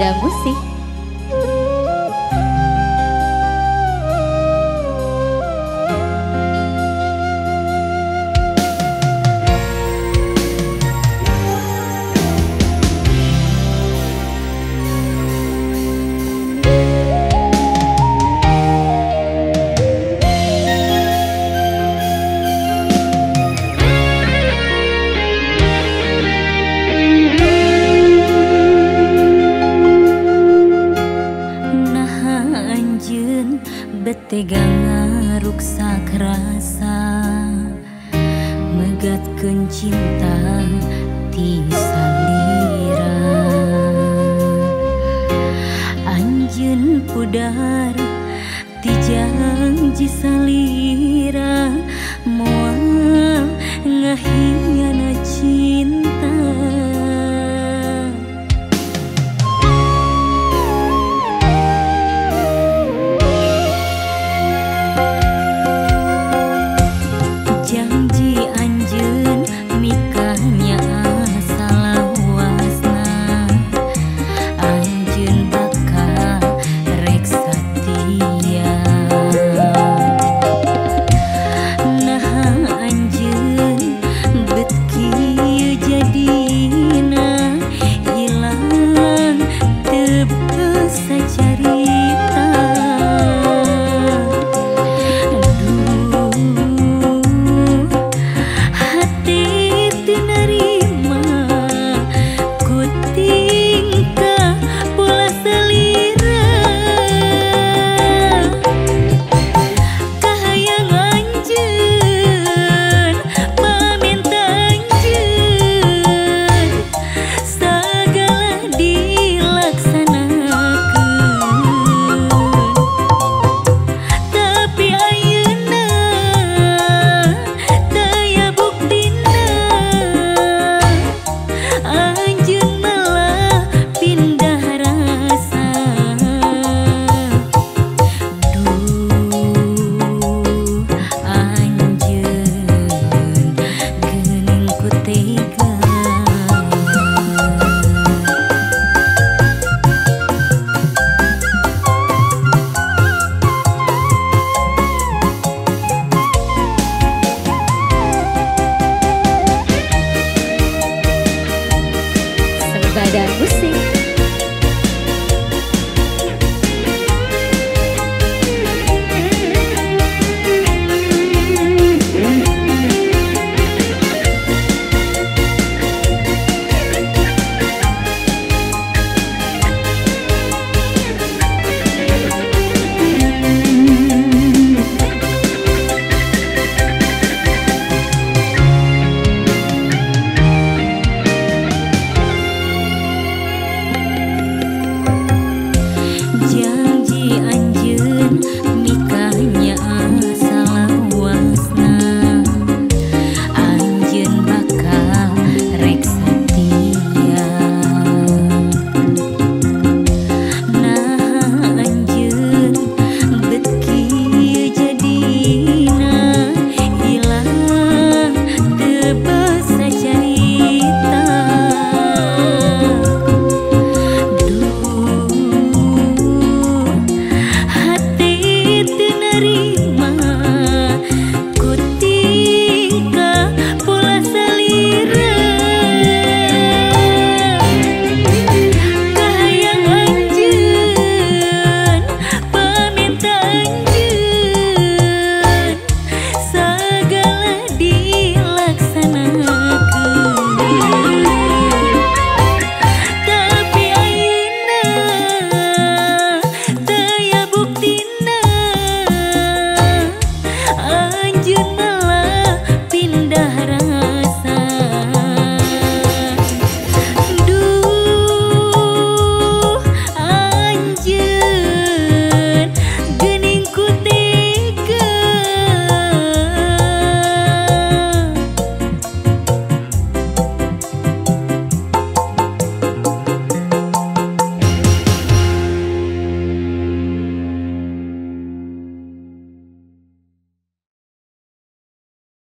ada musik. anjeun betega ngaruksak rasa megatkeun cinta badan musik